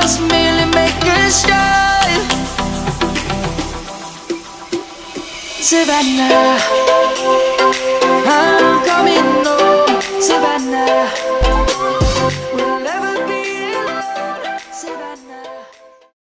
must merely make a strive. Savannah.